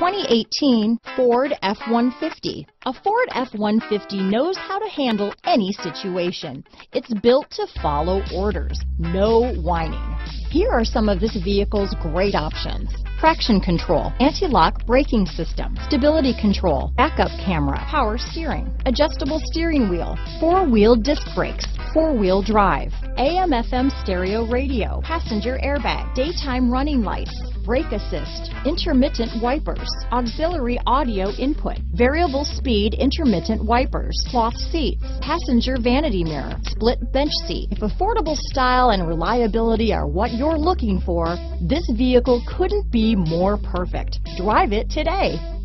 2018 Ford F-150. A Ford F-150 knows how to handle any situation. It's built to follow orders, no whining. Here are some of this vehicle's great options. Traction control, anti-lock braking system, stability control, backup camera, power steering, adjustable steering wheel, four-wheel disc brakes, four-wheel drive, AM FM stereo radio, passenger airbag, daytime running lights, brake assist, intermittent wipers, auxiliary audio input, variable speed intermittent wipers, cloth seats, passenger vanity mirror, split bench seat. If affordable style and reliability are what you're looking for, this vehicle couldn't be more perfect. Drive it today.